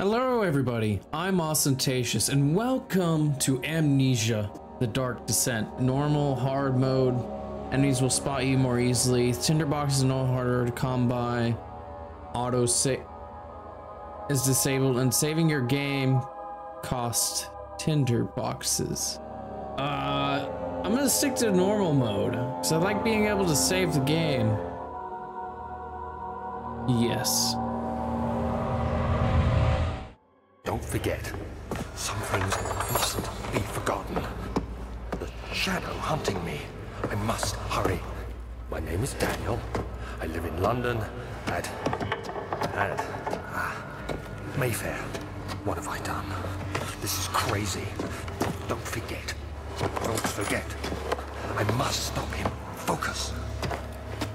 Hello, everybody. I'm Austentatious, and welcome to Amnesia The Dark Descent. Normal, hard mode. Enemies will spot you more easily. Tinderbox is no harder to come by. Auto save is disabled, and saving your game costs tinder boxes. Uh, I'm gonna stick to normal mode, because I like being able to save the game. Yes. Don't forget, some things mustn't be forgotten. The shadow hunting me. I must hurry. My name is Daniel. I live in London at... at... Ah, Mayfair. What have I done? This is crazy. Don't forget. Don't forget. I must stop him. Focus.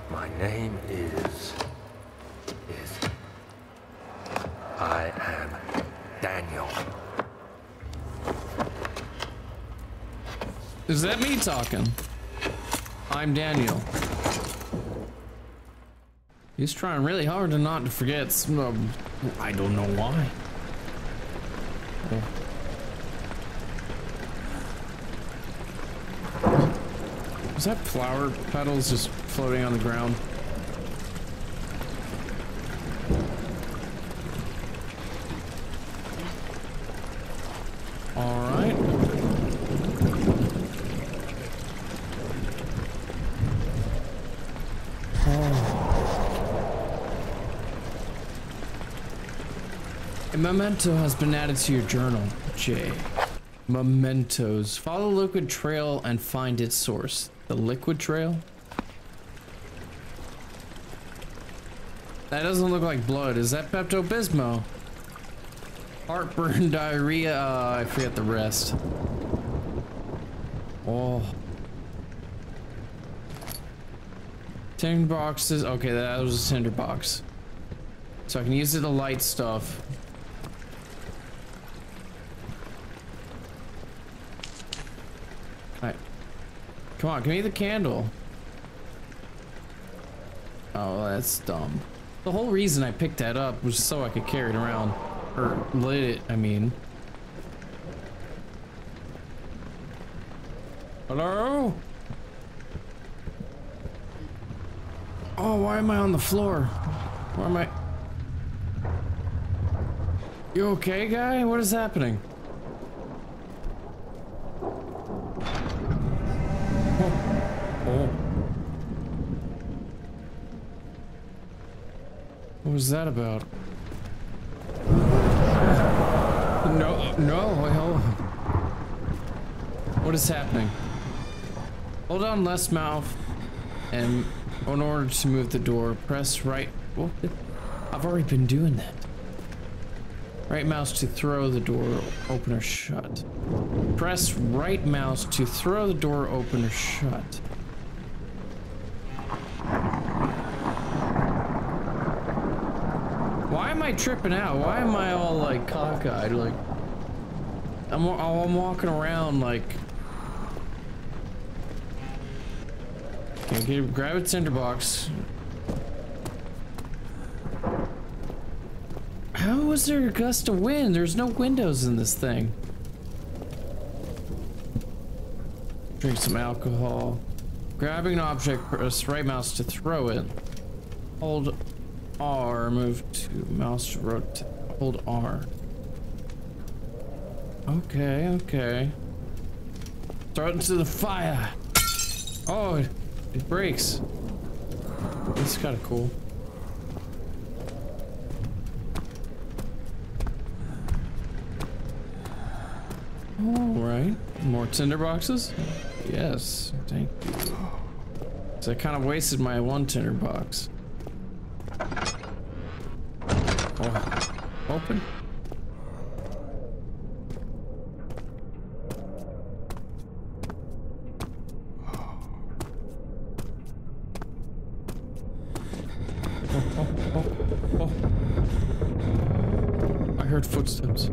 My name is... is... I am Daniel. Is that me talking? I'm Daniel. He's trying really hard to not to forget. Some, I don't know why. Oh. Is that flower petals just floating on the ground? All right. A memento has been added to your journal, J. Mementos. Follow liquid trail and find its source. The liquid trail? That doesn't look like blood. Is that Pepto-Bismol? Heartburn, diarrhea, uh, I forget the rest. Oh. Tinder boxes, okay, that was a tinder box. So I can use it to light stuff. Come on, give me the candle. Oh, that's dumb. The whole reason I picked that up was so I could carry it around. Or lit it, I mean. Hello? Oh, why am I on the floor? Why am I? You okay, guy? What is happening? Was that about? No, no, on. What is happening? Hold on left mouth and in order to move the door, press right. Well, I've already been doing that. Right mouse to throw the door opener shut. Press right mouse to throw the door opener shut. I tripping out? Why am I all like cockeyed? Like, I'm, I'm walking around like. Okay, grab a tinderbox. How was there a gust of wind? There's no windows in this thing. Drink some alcohol. Grabbing an object, press right mouse to throw it. Hold R, move to mouse rotate. Hold R. Okay, okay. Throw it into the fire. Oh, it, it breaks. That's kind of cool. All right, more tinder boxes. Yes, thank you. So I kind of wasted my one tinder box. Open. I heard footsteps.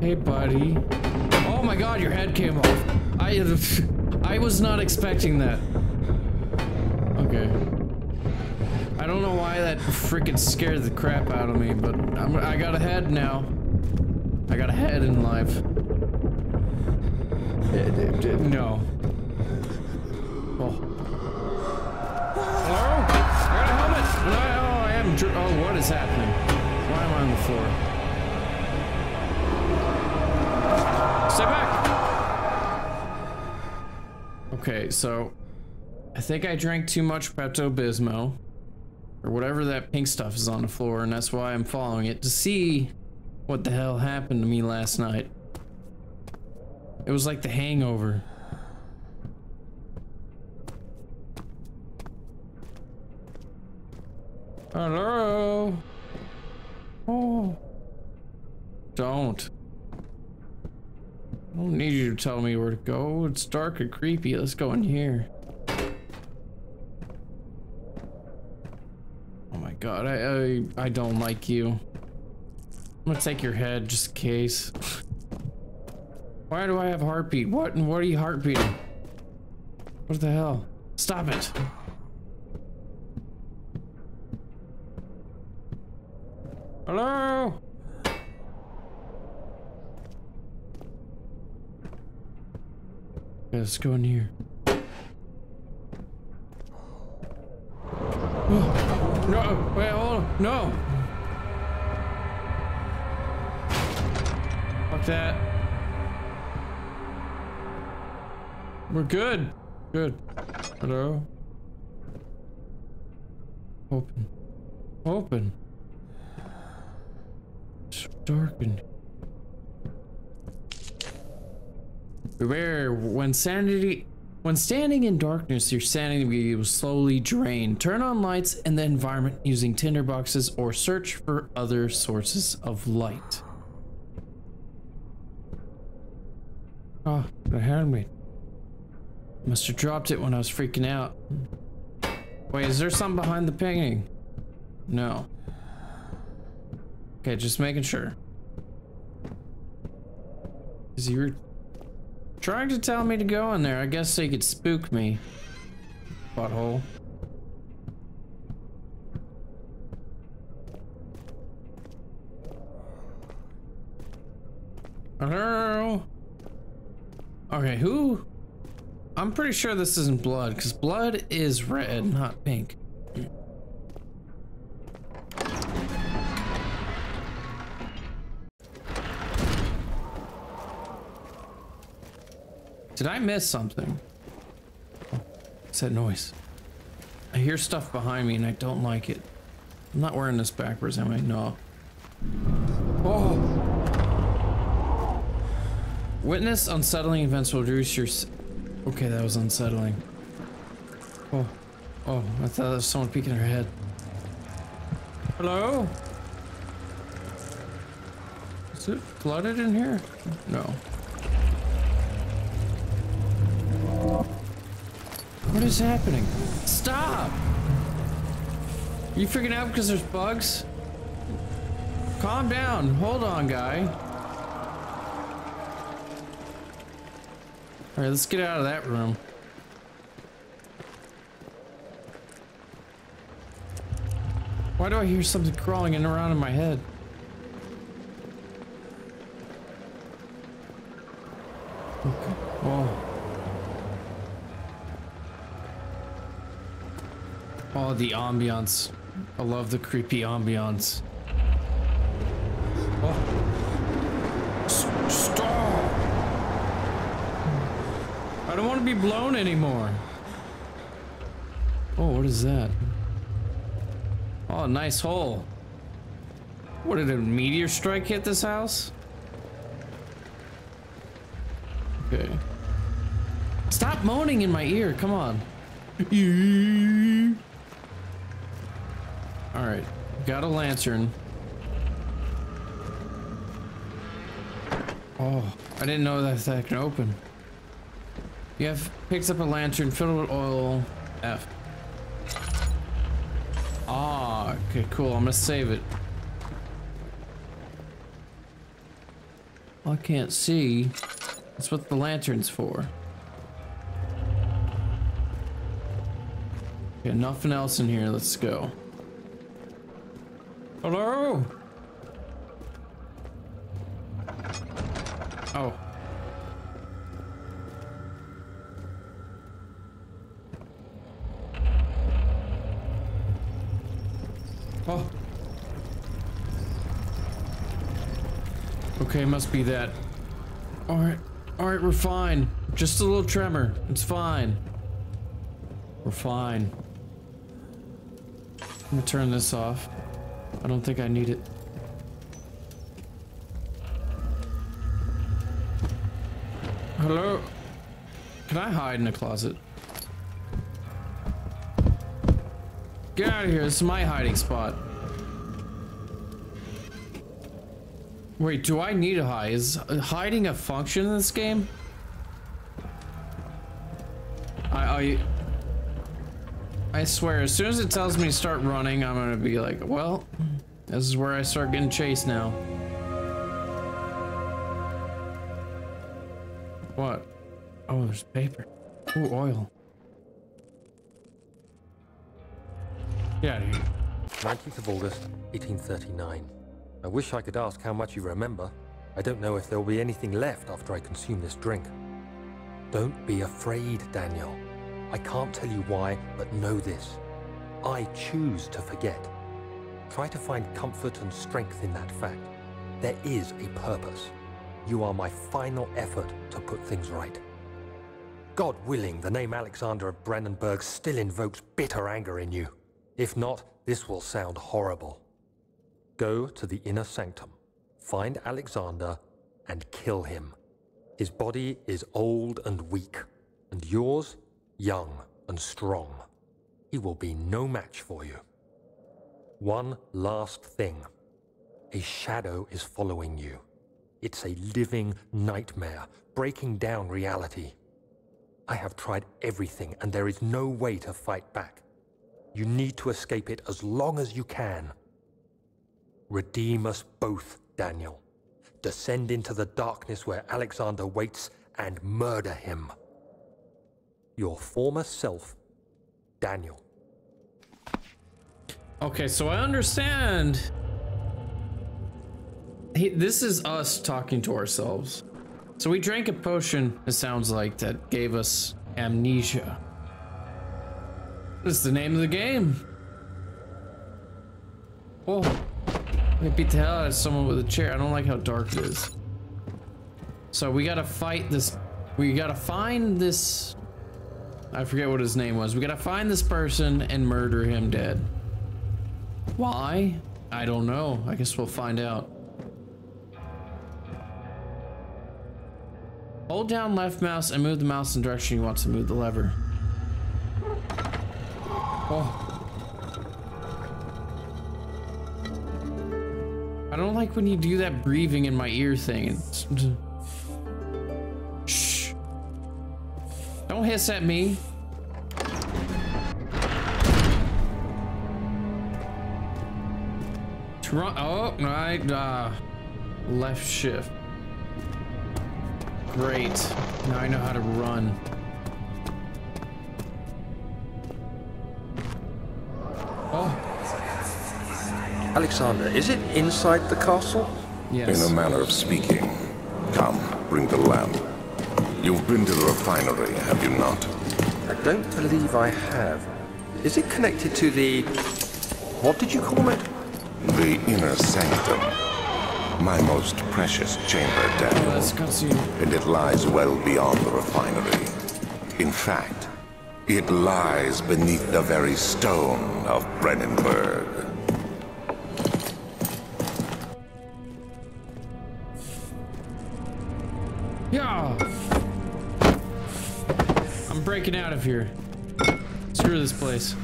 Hey, buddy. Oh my god, your head came off. I, I was not expecting that. Scared the crap out of me, but I'm, I got a head now. I got a head in life. Eh, eh, eh, no. Oh. Hello? I got a helmet! No, oh, I am. Oh, what is happening? Why am I on the floor? Stay back! Okay, so I think I drank too much Pepto Bismol or whatever that pink stuff is on the floor, and that's why I'm following it to see what the hell happened to me last night. It was like the hangover. Hello? Oh. Don't. I don't need you to tell me where to go. It's dark and creepy. Let's go in here. Oh my god, I, I, I don't like you. I'm gonna take your head just in case. Why do I have heartbeat? What and what are you heart beating? What the hell? Stop it. Hello? Okay, let's go in here. Oh. Oh, on, no. Fuck that. We're good. Good. Hello? Open. Open. It's darkened. Beware, when sanity when standing in darkness, your sanity will slowly drain. Turn on lights in the environment using tinderboxes or search for other sources of light. Oh, the helmet. Must have dropped it when I was freaking out. Wait, is there something behind the painting? No. Okay, just making sure. Is you Trying to tell me to go in there, I guess they could spook me. Butthole. Hello? Okay, who? I'm pretty sure this isn't blood, because blood is red, not pink. Did I miss something? what's that noise? I hear stuff behind me and I don't like it. I'm not wearing this backwards, am I? No. Oh! Witness unsettling events will reduce your... Okay, that was unsettling. Oh. Oh, I thought there was someone peeking her head. Hello? Is it flooded in here? No. What is happening? Stop! You freaking out because there's bugs? Calm down. Hold on, guy. Alright, let's get out of that room. Why do I hear something crawling in around in my head? Okay. Oh. Oh, the ambiance. I love the creepy ambiance. Oh. S stop! I don't want to be blown anymore. Oh, what is that? Oh, nice hole. What did a meteor strike hit this house? Okay. Stop moaning in my ear, come on. Alright, got a lantern. Oh, I didn't know that that can open. You have picks up a lantern filled with oil. F. Ah, okay, cool. I'm gonna save it. I can't see. That's what the lantern's for. Okay, nothing else in here. Let's go. Hello? Oh. Oh. Okay, must be that. Alright. Alright, we're fine. Just a little tremor. It's fine. We're fine. I'm gonna turn this off. I don't think I need it. Hello? Can I hide in a closet? Get out of here. This is my hiding spot. Wait, do I need a hide? Is hiding a function in this game? I, I, I swear, as soon as it tells me to start running, I'm gonna be like, well, this is where I start getting chased now. What? Oh, there's paper. Ooh, oil. Get out of here. 19th of August, 1839. I wish I could ask how much you remember. I don't know if there will be anything left after I consume this drink. Don't be afraid, Daniel. I can't tell you why, but know this. I choose to forget. Try to find comfort and strength in that fact. There is a purpose. You are my final effort to put things right. God willing, the name Alexander of Brennenburg still invokes bitter anger in you. If not, this will sound horrible. Go to the inner sanctum, find Alexander, and kill him. His body is old and weak, and yours young and strong. He will be no match for you. One last thing. A shadow is following you. It's a living nightmare, breaking down reality. I have tried everything, and there is no way to fight back. You need to escape it as long as you can. Redeem us both, Daniel. Descend into the darkness where Alexander waits and murder him. Your former self, Daniel. Okay, so I understand. He, this is us talking to ourselves. So we drank a potion, it sounds like, that gave us amnesia. This is the name of the game. Oh. I beat the hell out of someone with a chair. I don't like how dark it is. So we gotta fight this. We gotta find this. I forget what his name was. We gotta find this person and murder him dead. Why? I don't know. I guess we'll find out. Hold down left mouse and move the mouse in the direction you want to move the lever. Oh. I don't like when you do that breathing in my ear thing. It's... Shh. Don't hiss at me. Try oh, right, uh, left shift. Great. Now I know how to run. Oh. Alexander, is it inside the castle? Yes. In a manner of speaking. Come, bring the lamp. You've been to the refinery, have you not? I don't believe I have. Is it connected to the... What did you call it? The inner sanctum. My most precious chamber, Daniel. Let's go see. And it lies well beyond the refinery. In fact, it lies beneath the very stone of Brennenburg. Yeah. I'm breaking out of here. Screw this place.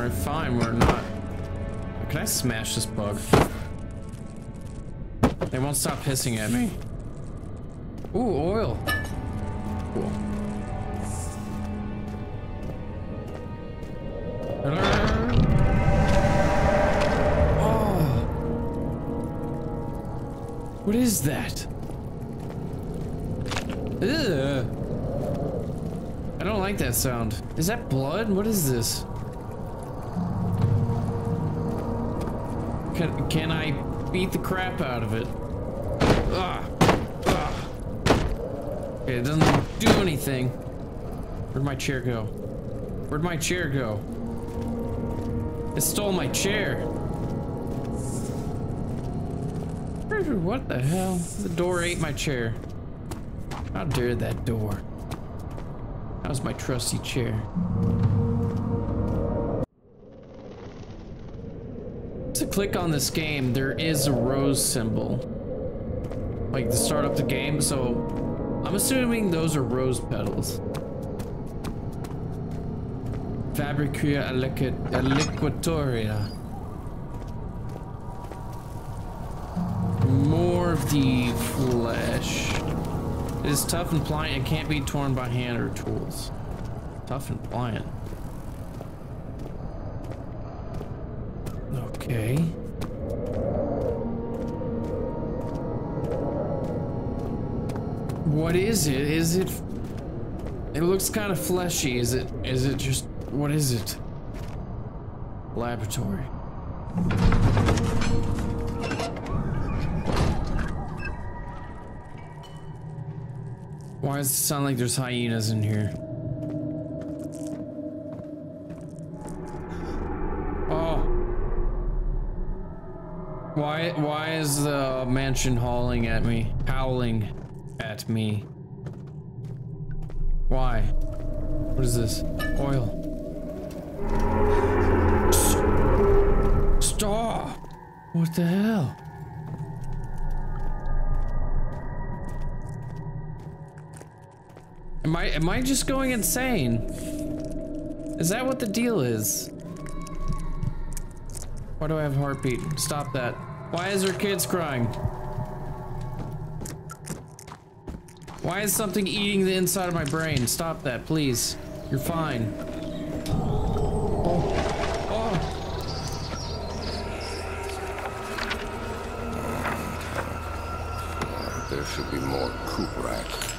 Alright, fine, we're not. Can I smash this bug? They won't stop hissing at me. Ooh, oil. Cool. What is that? Ugh. I don't like that sound. Is that blood? What is this? Can, can I beat the crap out of it? Ugh. Ugh. Okay, it doesn't do anything. Where'd my chair go? Where'd my chair go? It stole my chair. What the hell? The door ate my chair. How dare that door? How's my trusty chair? Click on this game, there is a rose symbol. Like to start up the game, so I'm assuming those are rose petals. Fabricia aliquatoria. More of the flesh. It is tough and pliant and can't be torn by hand or tools. Tough and pliant. Okay. What is it? Is it... It looks kind of fleshy. Is it... Is it just... What is it? Laboratory. Why does it sound like there's hyenas in here? Why is the mansion hauling at me? Howling at me. Why? What is this? Oil. Stop! What the hell? Am I am I just going insane? Is that what the deal is? Why do I have a heartbeat? Stop that. Why is there kids crying? Why is something eating the inside of my brain? Stop that, please. You're fine. Oh. Oh. There should be more coop racks.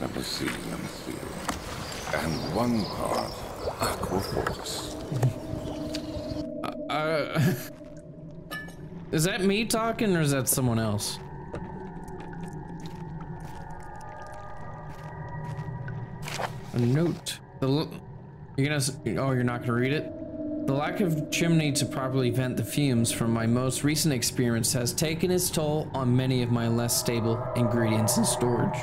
Let me see, let me see. And one part, Aqua Fortis. Uh, is me talking or is that someone else? A note. The you're gonna. Oh, you're not gonna read it. The lack of chimney to properly vent the fumes from my most recent experiments has taken its toll on many of my less stable ingredients in storage.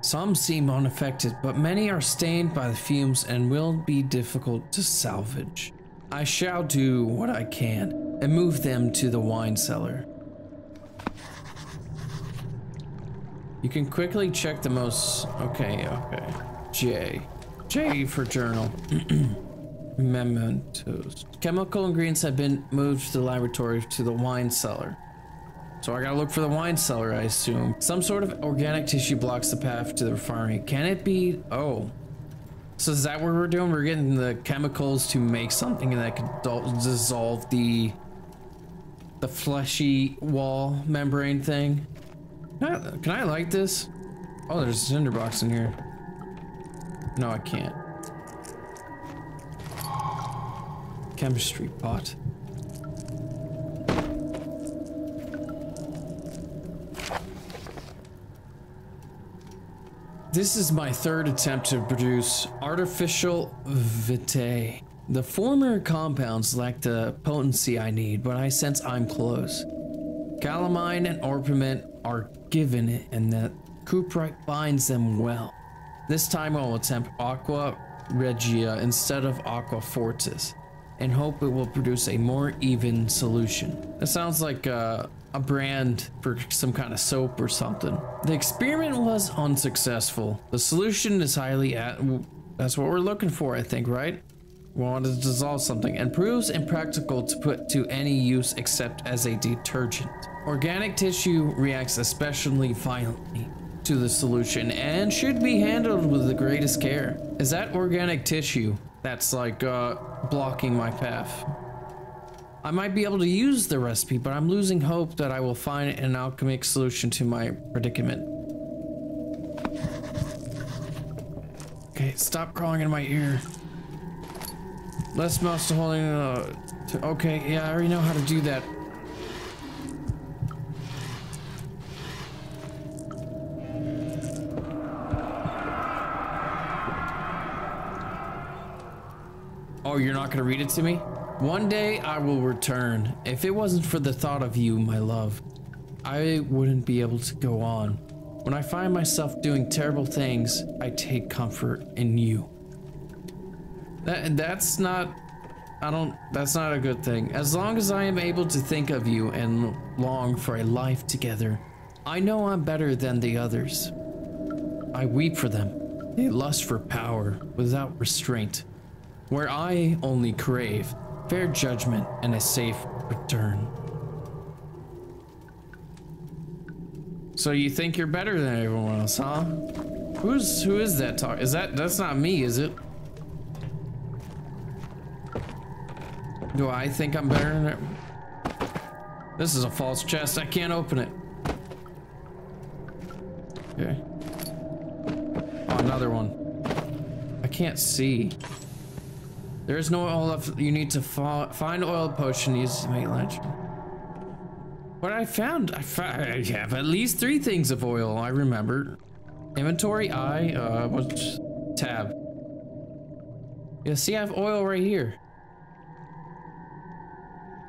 Some seem unaffected, but many are stained by the fumes and will be difficult to salvage. I shall do what I can and move them to the wine cellar. You can quickly check the most. Okay, okay. J. J for journal. Mementos. Chemical ingredients have been moved to the laboratory to the wine cellar. So I gotta look for the wine cellar, I assume. Some sort of organic tissue blocks the path to the refinery. Can it be? Oh. So is that what we're doing? We're getting the chemicals to make something that could dissolve the the fleshy wall membrane thing. Can I, can I light this? Oh, there's a cinder box in here. No, I can't. Chemistry pot. This is my third attempt to produce artificial vitae. The former compounds lack the potency I need, but I sense I'm close. Calamine and orpiment are given and that cuprite binds them well. This time I'll attempt Aqua Regia instead of Aqua Fortis and hope it will produce a more even solution. That sounds like uh, a brand for some kind of soap or something. The experiment was unsuccessful. The solution is highly at that's what we're looking for, I think, right? We want to dissolve something and proves impractical to put to any use except as a detergent. Organic tissue reacts especially violently to the solution and should be handled with the greatest care. Is that organic tissue that's like uh, blocking my path? I might be able to use the recipe, but I'm losing hope that I will find an alchemic solution to my predicament. Okay, stop crawling in my ear. Less mouse to holding. Uh, to, okay, yeah, I already know how to do that. Oh, you're not gonna read it to me? One day I will return. If it wasn't for the thought of you, my love, I wouldn't be able to go on. When I find myself doing terrible things, I take comfort in you. That that's not I don't that's not a good thing. As long as I am able to think of you and long for a life together, I know I'm better than the others. I weep for them. They lust for power without restraint, where I only crave fair judgment and a safe return. So you think you're better than everyone else, huh? Who's who is that talk? Is that that's not me, is it? Do I think I'm better than it? This is a false chest. I can't open it. Okay. Oh, another one. I can't see. There is no oil left. You need to find oil potion Use to make lantern. What I found, I, I have at least three things of oil. I remember. Inventory, I, uh, what's tab? Yeah, see, I have oil right here.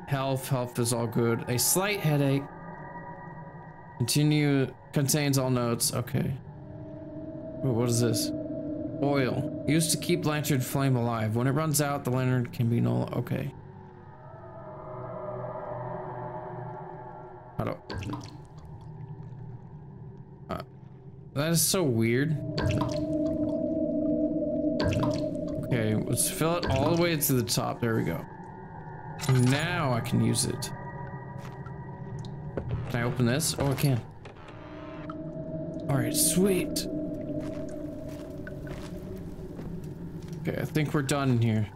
Health, health is all good. A slight headache. Continue, contains all notes. Okay. What is this? Oil. Used to keep lantern flame alive. When it runs out, the lantern can be null. Okay. How do... Uh, that is so weird. Okay, let's fill it all the way to the top. There we go. Now I can use it. Can I open this? Oh, I can. Alright, sweet. Okay, I think we're done here.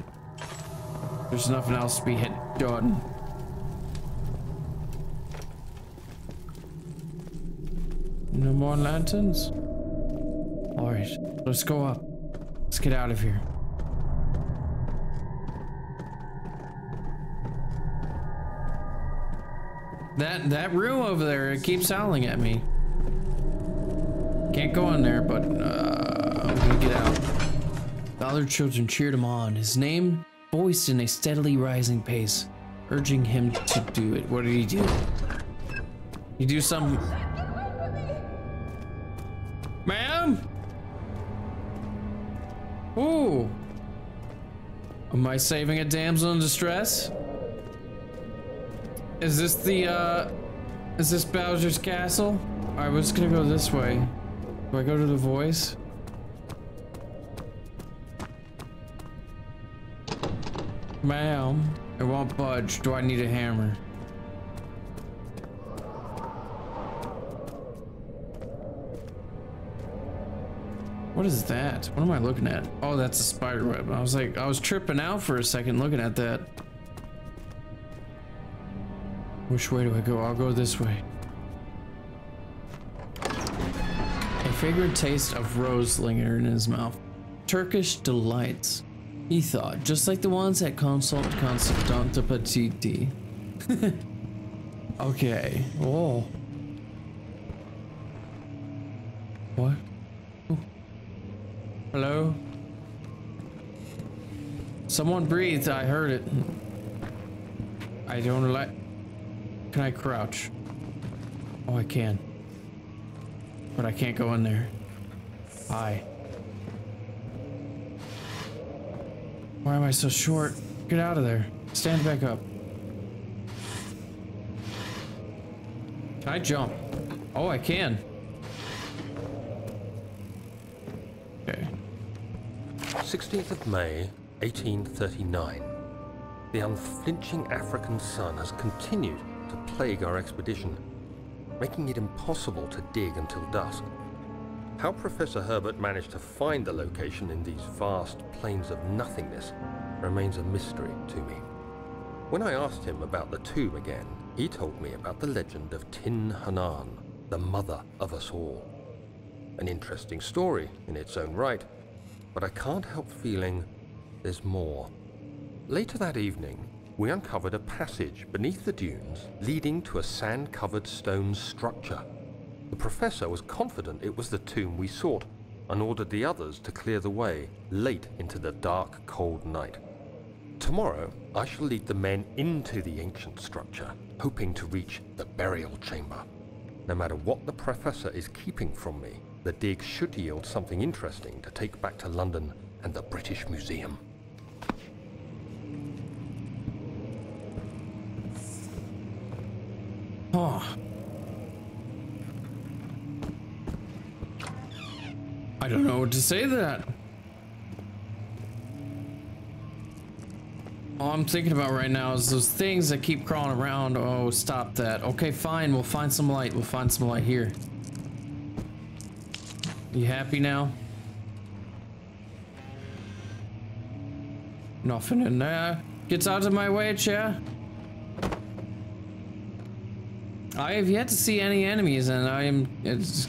There's nothing else to be hit done. No more lanterns? Alright, let's go up. Let's get out of here. That that room over there, it keeps howling at me. Can't go in there, but uh, I'm gonna get out. The other children cheered him on, his name voiced in a steadily rising pace, urging him to do it. What did he do? He do some... Ma'am? Ooh. Am I saving a damsel in distress? Is this the, uh... Is this Bowser's castle? I was gonna go this way. Do I go to the voice? Ma'am, it won't budge. Do I need a hammer? What is that? What am I looking at? Oh, that's a spider web. I was like, I was tripping out for a second looking at that. Which way do I go? I'll go this way. A fragrant taste of rose lingered in his mouth. Turkish delights, he thought, just like the ones at Consult Constante Petiti. okay. Whoa. What? Hello? Someone breathed. I heard it. I don't like. Can I crouch? Oh, I can. But I can't go in there. Hi. Why am I so short? Get out of there. Stand back up. Can I jump? Oh, I can. Okay. 16th of May, 1839. The unflinching African sun has continued to plague our expedition, making it impossible to dig until dusk. How Professor Herbert managed to find the location in these vast plains of nothingness remains a mystery to me. When I asked him about the tomb again, he told me about the legend of Tin Hinan, the mother of us all. An interesting story in its own right, but I can't help feeling there's more. Later that evening, we uncovered a passage beneath the dunes leading to a sand-covered stone structure. The professor was confident it was the tomb we sought and ordered the others to clear the way late into the dark, cold night. Tomorrow, I shall lead the men into the ancient structure, hoping to reach the burial chamber. No matter what the professor is keeping from me, the dig should yield something interesting to take back to London and the British Museum. Oh. I don't know what to say to that. All I'm thinking about right now is those things that keep crawling around. Oh, stop that. Okay, fine. We'll find some light. We'll find some light here. You happy now? Nothing in there. Gets out of my way, chair. I have yet to see any enemies, and I am. It's.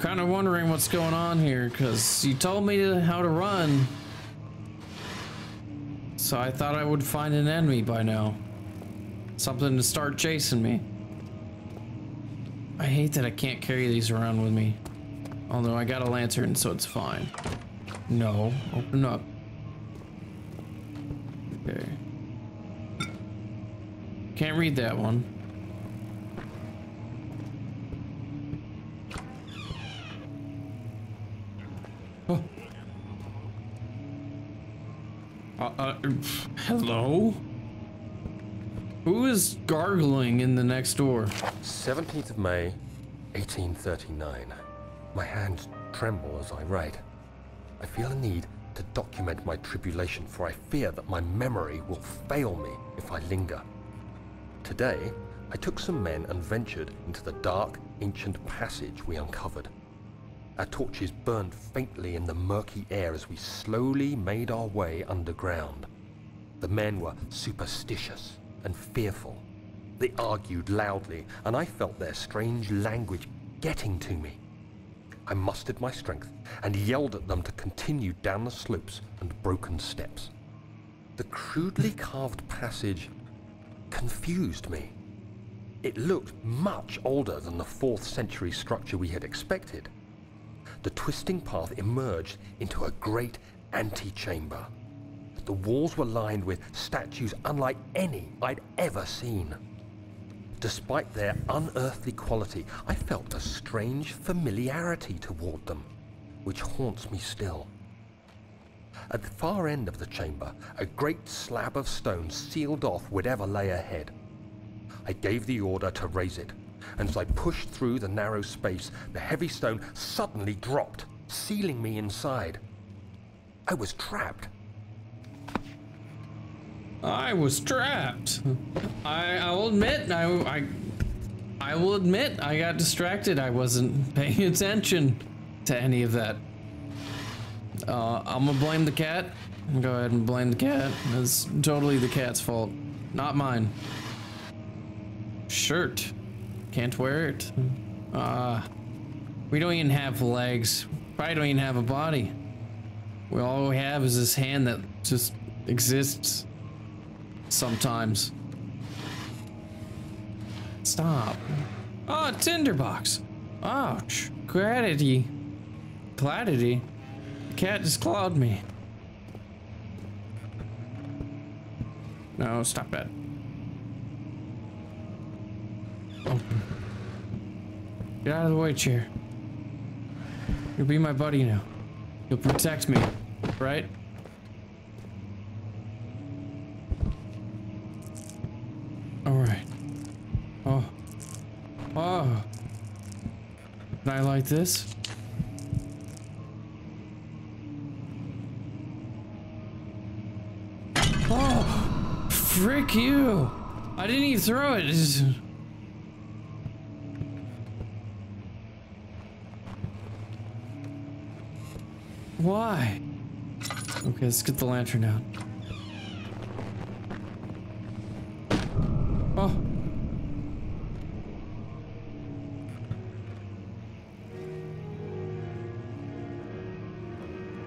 Kind of wondering what's going on here, because you told me how to run. So I thought I would find an enemy by now. Something to start chasing me. I hate that I can't carry these around with me. Although I got a lantern, so it's fine. No, open up. Okay. Can't read that one. Uh, hello? Who is gargling in the next door? 17th of May, 1839. My hands tremble as I write. I feel a need to document my tribulation, for I fear that my memory will fail me if I linger. Today, I took some men and ventured into the dark, ancient passage we uncovered. Our torches burned faintly in the murky air as we slowly made our way underground. The men were superstitious and fearful. They argued loudly, and I felt their strange language getting to me. I mustered my strength and yelled at them to continue down the slopes and broken steps. The crudely carved passage confused me. It looked much older than the 4th century structure we had expected. The twisting path emerged into a great antechamber. The walls were lined with statues unlike any I'd ever seen. Despite their unearthly quality, I felt a strange familiarity toward them, which haunts me still. At the far end of the chamber, a great slab of stone sealed off whatever lay ahead. I gave the order to raise it, and as I pushed through the narrow space, the heavy stone suddenly dropped, sealing me inside. I was trapped. I was trapped. I, I will admit, I, I, I will admit, I got distracted. I wasn't paying attention to any of that. Uh, I'm gonna blame the cat. Go ahead and blame the cat. It's totally the cat's fault, not mine. Shirt. Can't wear it. Uh, we don't even have legs. Probably don't even have a body. We all we have is this hand that just exists. Sometimes. Stop. Oh, tinderbox. Ouch. Gratity. Gladity. The cat just clawed me. No, stop that. Open. Get out of the way, chair. You'll be my buddy now. You'll protect me, right? Alright. Oh. Oh. Can I like this? Oh! Frick you! I didn't even throw it. Why? Okay, let's get the lantern out. Oh.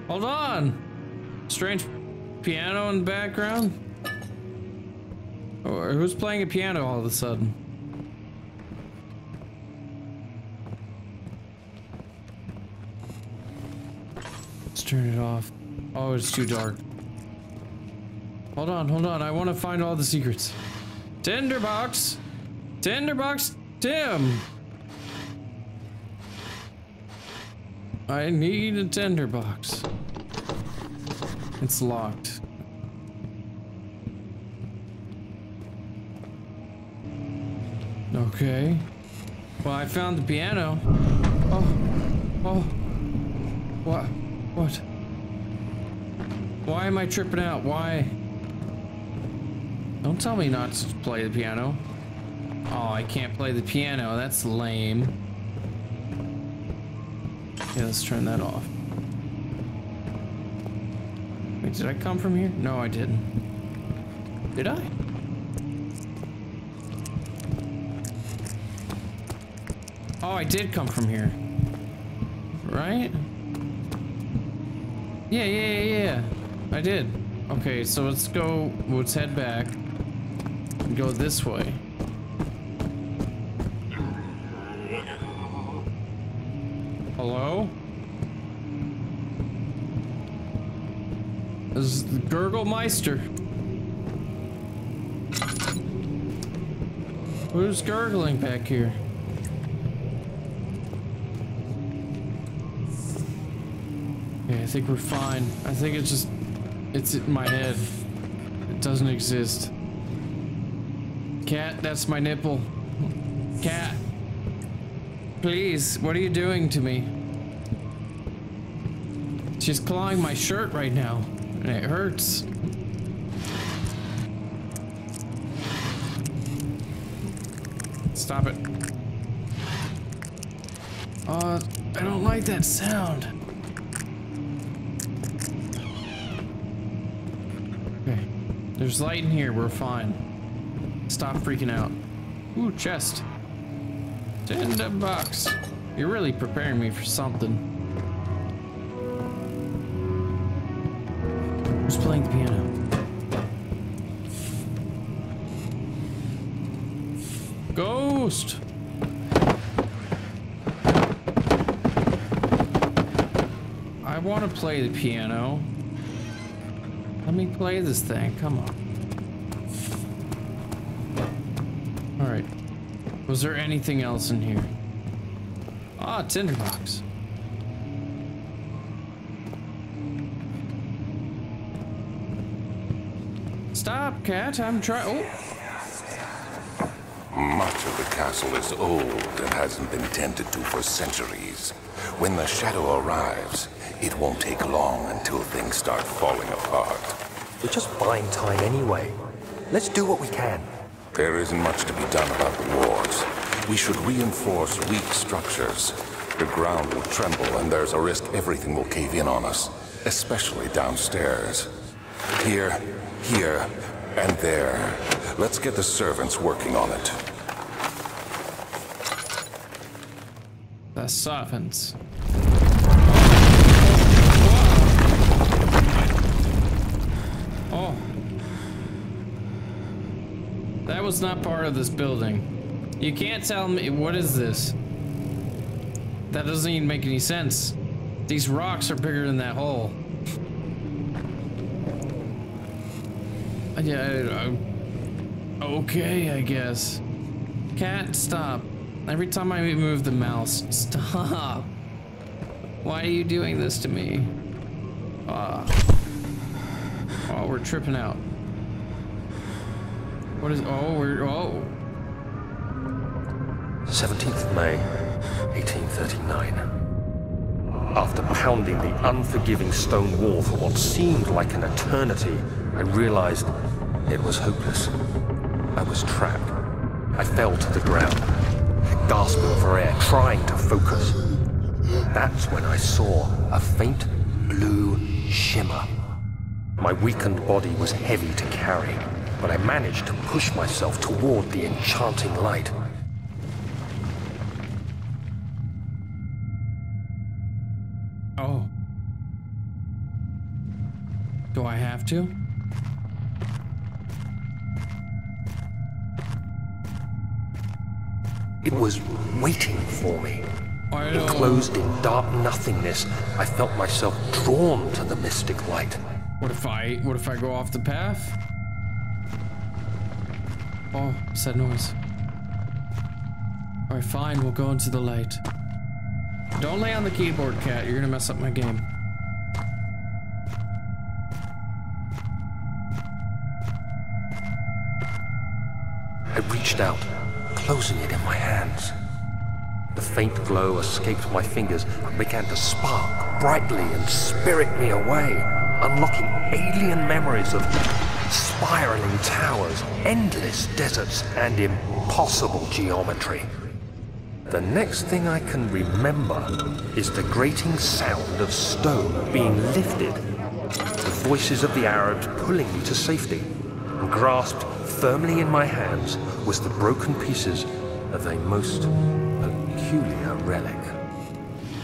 Hold on. Strange. piano in the background? Or who's playing a piano all of a sudden? Turn it off. Oh, it's too dark. Hold on, hold on. I want to find all the secrets. Tinderbox! Tinderbox Tim! I need a tinderbox. It's locked. Okay. Well, I found the piano. Oh. Oh. What? What? Why am I tripping out? Why? Don't tell me not to play the piano. Oh, I can't play the piano. That's lame. Yeah, let's turn that off. Wait, did I come from here? No, I didn't. Did I? Oh, I did come from here. Right? Yeah, yeah, yeah. I did. Okay, so let's go, let's head back. And go this way. Hello? This is the Gurglemeister. Who's gurgling back here? Think we're fine. I think it's just, it's in my head. It doesn't exist. Cat, that's my nipple. Cat. Please, what are you doing to me? She's clawing my shirt right now, and it hurts. Stop it. Uh, I don't like that sound. There's light in here, we're fine. Stop freaking out. Ooh, chest. Tinder box. You're really preparing me for something. Who's playing the piano? Ghost! I want to play the piano. Let me play this thing. Come on. Alright. Was there anything else in here? Ah, tinderbox. Stop, cat. I'm trying. Oh. Much of the castle is old and hasn't been tended to for centuries. When the shadow arrives, it won't take long until things start falling apart. We're just buying time anyway. Let's do what we can. There isn't much to be done about the walls. We should reinforce weak structures. The ground will tremble and there's a risk everything will cave in on us, especially downstairs. Here, here, and there. Let's get the servants working on it. The softens. Was not part of this building. You can't tell me, what is this? That doesn't even make any sense. These rocks are bigger than that hole. Yeah, I, I, okay, I guess. Cat, stop. Every time I move the mouse, stop. Why are you doing this to me? Ah. Oh, we're tripping out. What is, oh, we're, oh. 17th May, 1839. After pounding the unforgiving stone wall for what seemed like an eternity, I realized it was hopeless. I was trapped. I fell to the ground, gasping for air, trying to focus. That's when I saw a faint blue shimmer. My weakened body was heavy to carry, but I managed to push myself toward the enchanting light. Oh. Do I have to? It was waiting for me. Enclosed in dark nothingness, I felt myself drawn to the mystic light. What if I what if I go off the path? Oh, sad noise. Alright, fine, we'll go into the light. Don't lay on the keyboard, cat. You're gonna mess up my game. I reached out, closing it in my hands. The faint glow escaped my fingers and began to spark brightly and spirit me away, unlocking alien memories of spiraling towers, endless deserts, and impossible geometry. The next thing I can remember is the grating sound of stone being lifted, the voices of the Arabs pulling me to safety, and grasped firmly in my hands was the broken pieces of a most peculiar relic.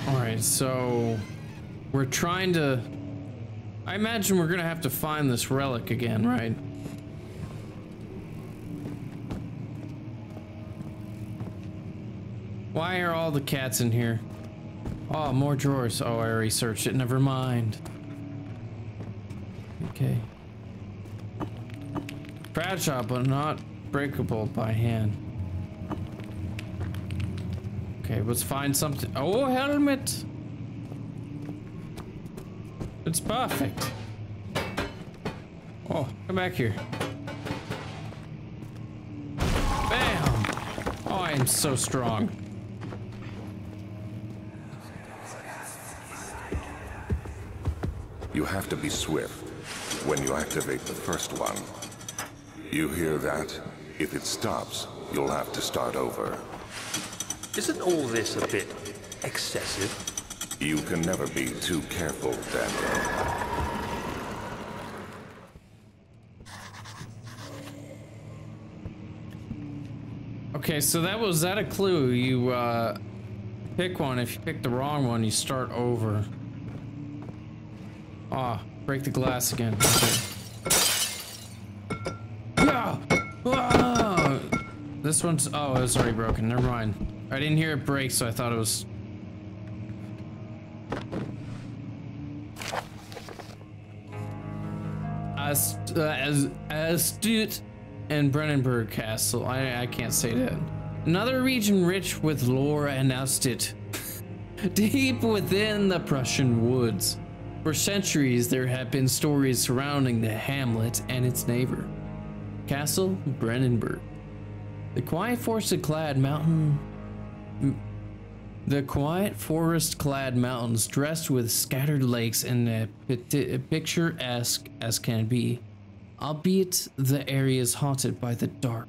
Alright, so we're trying to I imagine we're gonna have to find this relic again, right? Why are all the cats in here? Oh, more drawers. Oh, I already searched it. Never mind. Okay. Fragile, but not breakable by hand. Okay, let's find something. Oh, helmet! It's perfect. Oh, come back here. Bam! Oh, I am so strong. You have to be swift when you activate the first one. You hear that? If it stops, you'll have to start over. Isn't all this a bit excessive? You can never be too careful, Daniel. Okay, so that was that a clue. You uh pick one. If you pick the wrong one, you start over. Ah, break the glass again. Okay. Ah! This one's oh, it was already broken. Never mind. I didn't hear it break, so I thought it was. Ast uh, as astute and Brennenburg Castle. I, I can't say that. Another region rich with lore and Austit. Deep within the Prussian woods. For centuries, there have been stories surrounding the hamlet and its neighbor, Castle Brennenburg. The quiet forest-clad mountain the quiet forest-clad mountains dressed with scattered lakes and picturesque as can be, albeit the area is haunted by the dark.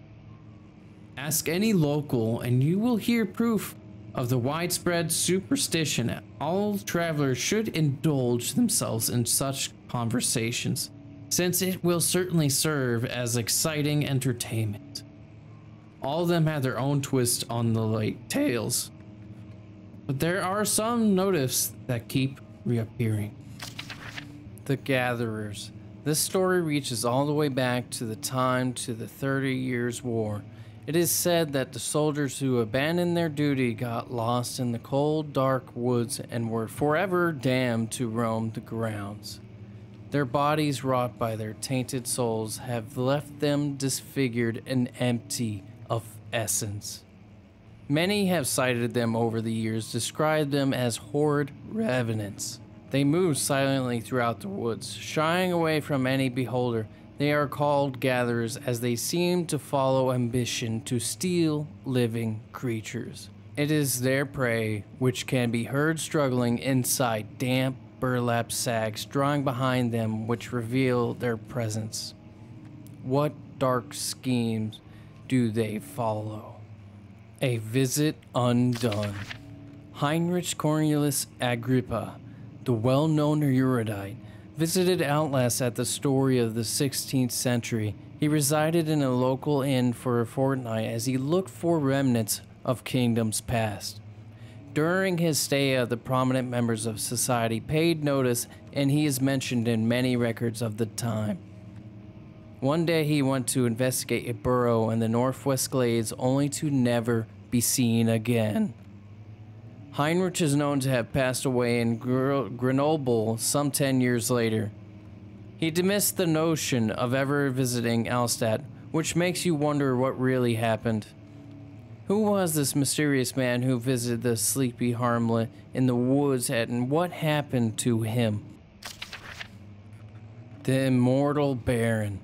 Ask any local and you will hear proof of the widespread superstition. All travelers should indulge themselves in such conversations, since it will certainly serve as exciting entertainment. All of them have their own twist on the like tales, but there are some motifs that keep reappearing. The Gatherers. This story reaches all the way back to the time to the Thirty Years' War. It is said that the soldiers who abandoned their duty got lost in the cold, dark woods and were forever damned to roam the grounds. Their bodies, wrought by their tainted souls, have left them disfigured and empty of essence. Many have sighted them over the years, described them as horrid revenants. They move silently throughout the woods, shying away from any beholder. They are called gatherers as they seem to follow ambition to steal living creatures. It is their prey which can be heard struggling inside damp burlap sacks drawing behind them which reveal their presence. What dark schemes do they follow? A visit undone. Heinrich Cornelius Agrippa, the well known erudite, visited Outlast at the story of the 16th century. He resided in a local inn for a fortnight as he looked for remnants of kingdoms past. During his stay, the prominent members of society paid notice and he is mentioned in many records of the time. One day he went to investigate a burrow in the northwest glades only to never be seen again. Heinrich is known to have passed away in Grenoble some 10 years later. He dismissed the notion of ever visiting Altstadt, which makes you wonder what really happened. Who was this mysterious man who visited the sleepy harmlet in the woods and what happened to him? The immortal Baron.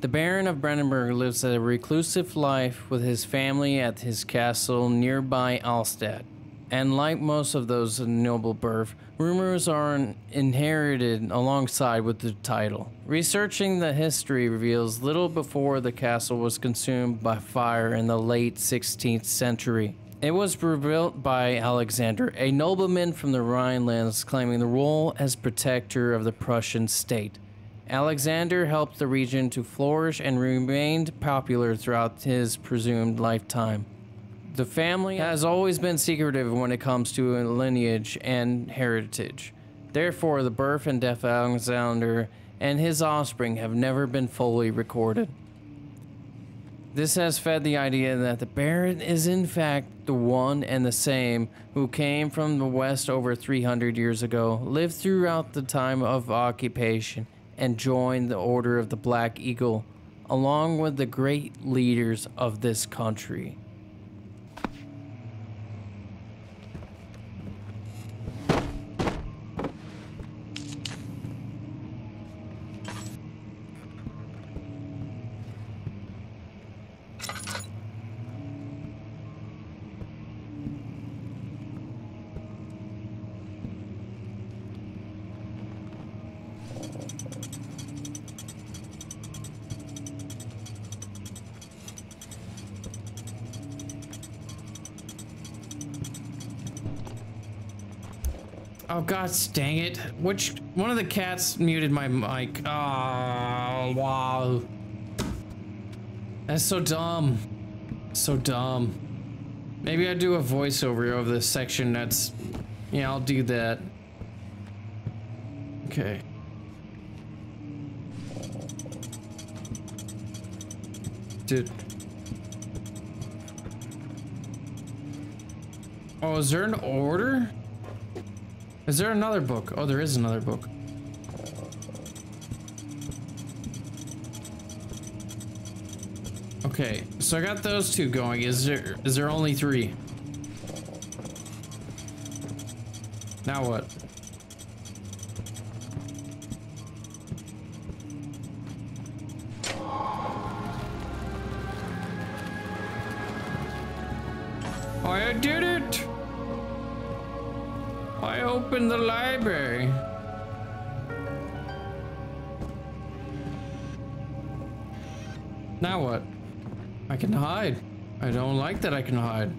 The Baron of Brennenburg lives a reclusive life with his family at his castle nearby Altstadt. And like most of those of noble birth, rumors are inherited alongside with the title. Researching the history reveals little before the castle was consumed by fire in the late 16th century. It was rebuilt by Alexander, a nobleman from the Rhinelands claiming the role as protector of the Prussian state. Alexander helped the region to flourish and remained popular throughout his presumed lifetime. The family has always been secretive when it comes to lineage and heritage. Therefore, the birth and death of Alexander and his offspring have never been fully recorded. This has fed the idea that the Baron is in fact the one and the same who came from the west over 300 years ago, lived throughout the time of occupation, and joined the Order of the Black Eagle, along with the great leaders of this country. God dang it. Which one of the cats muted my mic? Oh wow. That's so dumb. So dumb. Maybe I do a voiceover of this section that's yeah, I'll do that. Okay. Dude. Oh, is there an order? Is there another book? Oh, there is another book. Okay, so I got those two going. Is there is there only three? Now what? I opened the library. Now what? I can hide. I don't like that I can hide.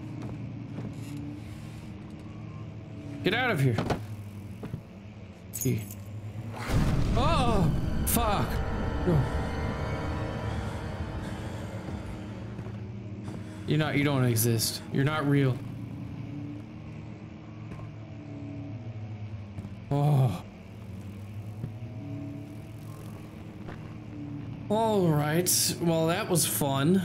Get out of here. Key. Oh, fuck. You're not, you don't exist. You're not real. Right. Well, that was fun.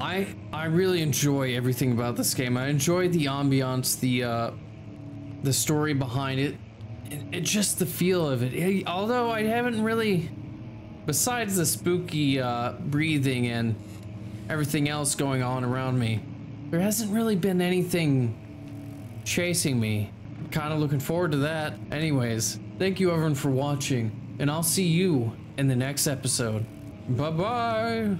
I I really enjoy everything about this game. I enjoy the ambiance, the uh, the story behind it, and, just the feel of it. Although I haven't really, besides the spooky uh, breathing and everything else going on around me, there hasn't really been anything chasing me. Kind of looking forward to that. Anyways, thank you everyone for watching, and I'll see you in the next episode. Bye bye.